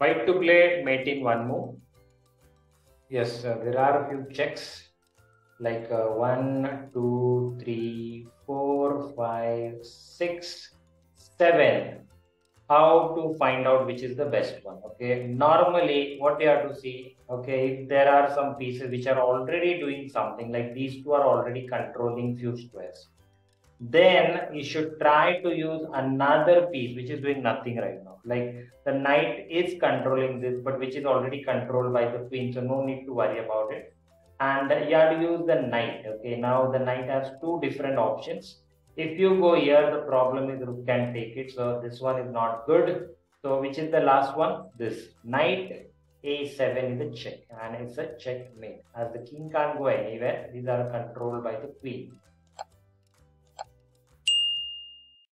White to play mate in one move. Yes, uh, there are a few checks like uh, one, two, three, four, five, six, seven. How to find out which is the best one? Okay, normally what you have to see, okay, if there are some pieces which are already doing something like these two are already controlling few squares then you should try to use another piece which is doing nothing right now. Like the knight is controlling this but which is already controlled by the queen so no need to worry about it. And you have to use the knight okay? Now the knight has two different options. If you go here the problem is rook can take it. So this one is not good. So which is the last one? This. Knight a7 is a check and it's a checkmate. As the king can't go anywhere these are controlled by the queen